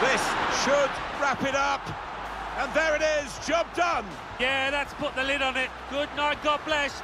This should wrap it up. And there it is, job done. Yeah, that's put the lid on it. Good night, God bless.